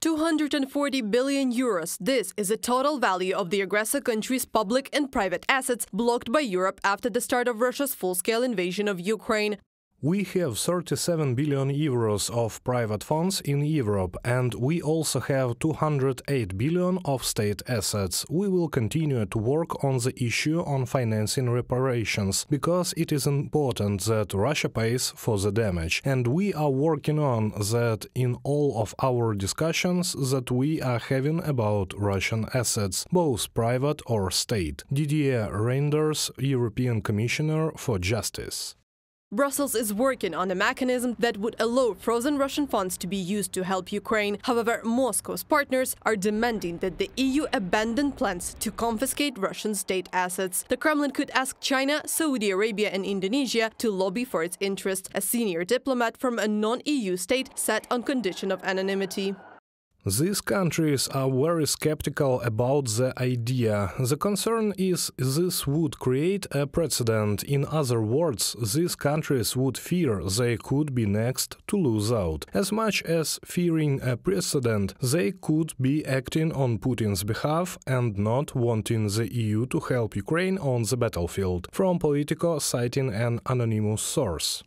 240 billion euros. This is the total value of the aggressor country's public and private assets blocked by Europe after the start of Russia's full scale invasion of Ukraine. We have 37 billion euros of private funds in Europe and we also have 208 billion of state assets. We will continue to work on the issue on financing reparations because it is important that Russia pays for the damage and we are working on that in all of our discussions that we are having about Russian assets, both private or state. Didier Reynders, European Commissioner for Justice. Brussels is working on a mechanism that would allow frozen Russian funds to be used to help Ukraine. However, Moscow's partners are demanding that the EU abandon plans to confiscate Russian state assets. The Kremlin could ask China, Saudi Arabia and Indonesia to lobby for its interest. A senior diplomat from a non-EU state said on condition of anonymity. These countries are very skeptical about the idea. The concern is this would create a precedent. In other words, these countries would fear they could be next to lose out. As much as fearing a precedent, they could be acting on Putin's behalf and not wanting the EU to help Ukraine on the battlefield. From Politico, citing an anonymous source.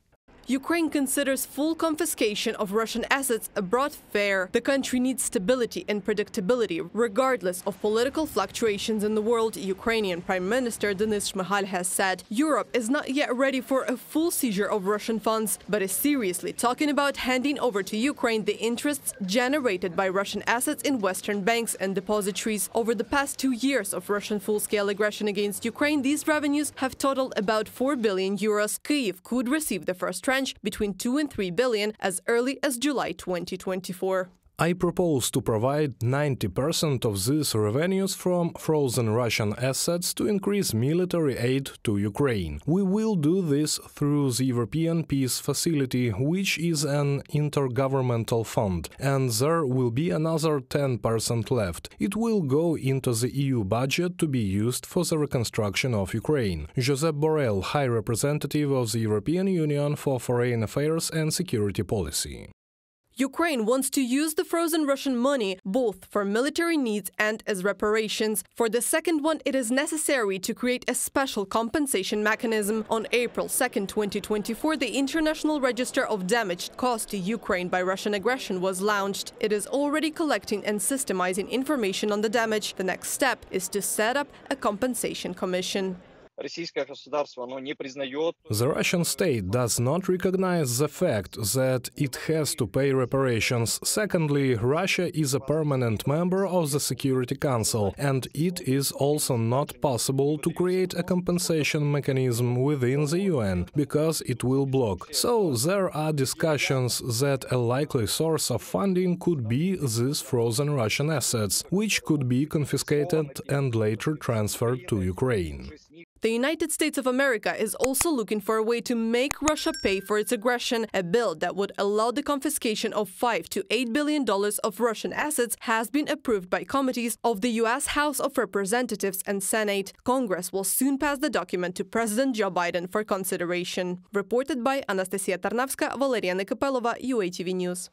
Ukraine considers full confiscation of Russian assets a broad fair. The country needs stability and predictability, regardless of political fluctuations in the world, Ukrainian Prime Minister Denis Shmyhal has said. Europe is not yet ready for a full seizure of Russian funds, but is seriously talking about handing over to Ukraine the interests generated by Russian assets in Western banks and depositories. Over the past two years of Russian full-scale aggression against Ukraine, these revenues have totaled about 4 billion euros. Kyiv could receive the first tranche between 2 and 3 billion as early as July 2024. I propose to provide 90% of these revenues from frozen Russian assets to increase military aid to Ukraine. We will do this through the European Peace Facility, which is an intergovernmental fund, and there will be another 10% left. It will go into the EU budget to be used for the reconstruction of Ukraine. Josep Borrell, High Representative of the European Union for Foreign Affairs and Security Policy. Ukraine wants to use the frozen Russian money both for military needs and as reparations. For the second one, it is necessary to create a special compensation mechanism. On April 2, 2024, the International Register of Damage caused to Ukraine by Russian aggression was launched. It is already collecting and systemizing information on the damage. The next step is to set up a compensation commission. The Russian state does not recognize the fact that it has to pay reparations. Secondly, Russia is a permanent member of the Security Council, and it is also not possible to create a compensation mechanism within the UN, because it will block. So there are discussions that a likely source of funding could be these frozen Russian assets, which could be confiscated and later transferred to Ukraine. The United States of America is also looking for a way to make Russia pay for its aggression. A bill that would allow the confiscation of 5 to 8 billion dollars of Russian assets has been approved by committees of the US House of Representatives and Senate. Congress will soon pass the document to President Joe Biden for consideration. Reported by Anastasia Tarnavska, Valeria Nekapelova, UATV News.